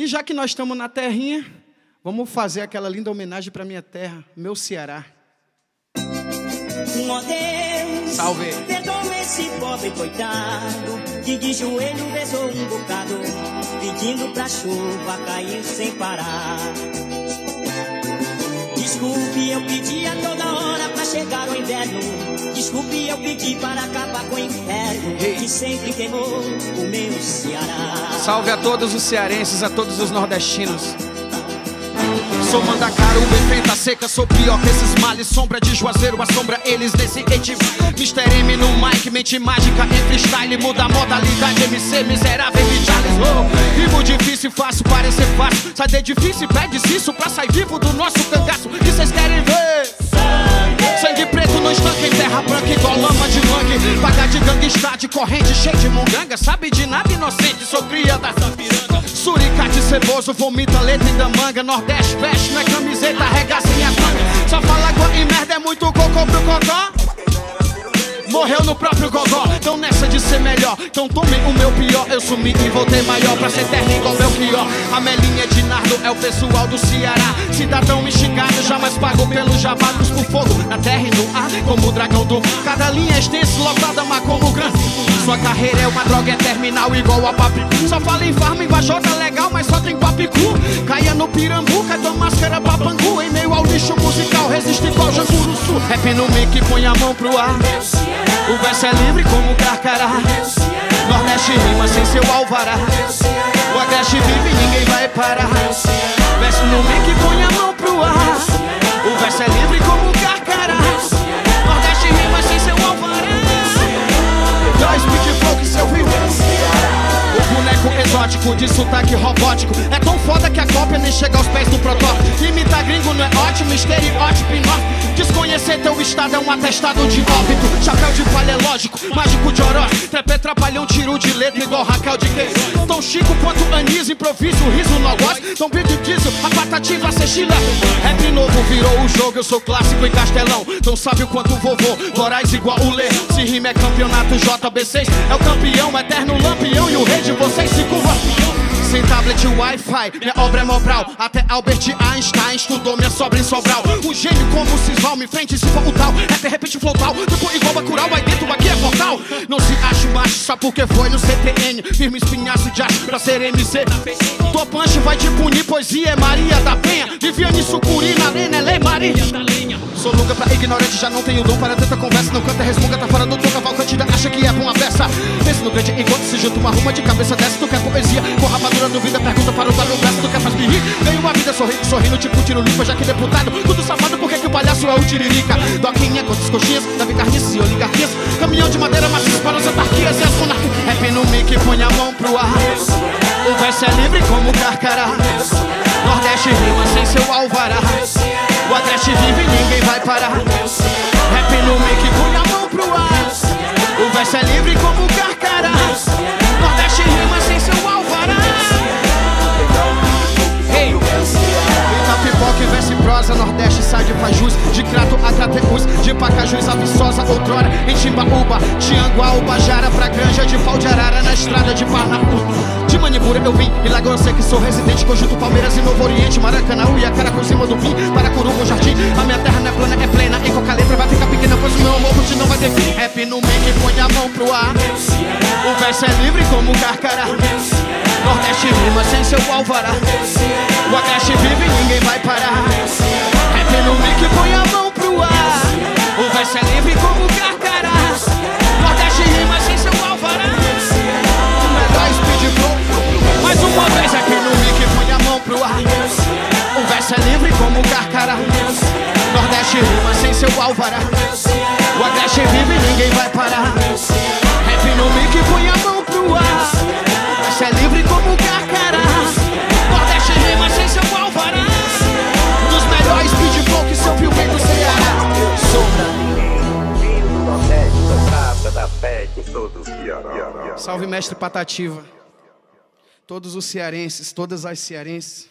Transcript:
E já que nós estamos na terrinha, vamos fazer aquela linda homenagem para minha terra, meu Ceará. Deus, Salve. perdoa esse pobre coitado que de joelho rezou um bocado, pedindo pra chuva cair sem parar. Desculpe, eu pedi a toda hora pra chegar o inverno. Desculpe, eu pedi para acabar com o inferno que sempre queimou o meu Ceará. Salve a todos os cearenses, a todos os nordestinos. Sou Mandacaru, enfrenta seca, sou pior que esses males. Sombra de Juazeiro, assombra eles nesse hate. Mr. M no mic, mente mágica em freestyle. Muda a modalidade, MC miserável de Charles oh, Vivo difícil, faço parecer fácil. Sai de difícil, pede isso pra sair vivo do nosso cangaço. De mangue. Paga de de corrente, cheio de munganga. Sabe de nada inocente, sou cria da sapiranga. Suricate ceboso, vomita letra e da manga. Nordeste veste, é camiseta, arregaça minhas mangas. Só fala água e merda, é muito cocô pro cocó. Morreu no próprio gogó, então nessa de ser melhor. Então tomem o meu pior, eu sumi e voltei maior. Pra ser terno igual meu pior A melinha de nardo é o pessoal do Ceará. Cidadão instigado, jamais pago pelos jabatos por fogo Na terra e no ar, como o dragão do Cada linha é extensa, lotada, mas como grande. Sua carreira é uma droga, é terminal igual a papicu Só fala em farma, invajota legal, mas só tem papicu Caia no pirambu, cai tua máscara pra pangu Em meio ao lixo musical, resiste igual Jancuruçu Rap no mic, põe a mão pro ar o verso é livre como carcará. Nordeste rima sem seu alvará. O agreste vive e ninguém vai parar. Verso no mic, põe a mão pro ar. O verso é livre como carcará. Nordeste rima sem seu alvará. Dois beat que seu vivo. O boneco exótico de sotaque robótico É tão foda que a cópia nem chega aos pés do protótipo Imitar gringo não é ótimo, estereótipo enorme Teu estado é um atestado de óbito. Chapéu de palha é lógico, mágico de oroz. Trepe trapalhão, tiro de letra igual Raquel de Queiroz. Tão chico quanto anis, improviso, riso no algoz. Tão beat diesel, a patativa cê chila Rap novo virou o jogo, eu sou clássico em castelão. Tão sabe o quanto vovô, Moraes igual o Lê. Se rima é campeonato JB6 É o campeão, eterno lampião E o rei de vocês se curva sem tablet Wi-Fi, minha obra é Mobral. Até Albert Einstein estudou minha sobra em Sobral. Um gênio como o Cisval, me frente se for o tal. Rapper repete flow tal, tipo igual Bacurau Aí dentro aqui é portal Não se ache macho só porque foi no CTN Firme espinhaço de aço pra ser MC Tua punch vai te punir, poesia é Maria da Penha. Viviane Sucuri, na Lena, é Maria Sou nunca pra ignorante, já não tenho dom para tanta conversa. Não canta, resmunga, tá fora do tom, cavalcante da acha que é bom a peça Pensa no grande enquanto se junta uma ruma de cabeça dessa Tu quer poesia, com rapadura duvida, pergunta para o Fábio Braço Tu quer faz me rir, ganho uma vida sorrindo, sorrindo Tipo tiro limpa, já que deputado. Tudo safado, por que o palhaço é o tiririca? Doquinha, quantas coxinhas, Davi Carnices e oligarquias. Caminhão de madeira maciça para as autarquias. E as monarquias Rap no mic, põe a mão pro ar O verso é livre como carcará. Nordeste rima sem seu alvará. O agreste vive vai parar. Rap no mic, põe a mão pro ar. O verso é livre como carcará Nordeste rima sem seu alvará. Ei, Eita pipoca e verso prosa. Nordeste sai de Pajus De Crato a Crateus De Pacajus a Timbaúba Tianguá, Ubajara Pra Granja de Pau de Arara Na estrada de Parnaú De Manipura eu vim, em Lagoa Seca sou residente Conjunto Palmeiras e Novo Oriente Maracanã, Uiacara por cima do Pim Para Curubu, Jardim. A minha terra não é plana, é plena Em qualquer letra vai ficar pequena Pois o meu amor ti não vai ter fim. Rap no mic, põe a mão pro ar. O verso é livre como carcará. Nordeste rima sem seu alvará. O agreste Nordeste rima sem seu alvará O agreste vive e ninguém vai parar. Rap no mic, põe a mão pro ar. O verso é livre como carcará Nordeste rima sem seu alvará Um dos melhores flow que seu vem do Ceará. O Ceará. Salve mestre Patativa. Todos os cearenses, todas as cearenses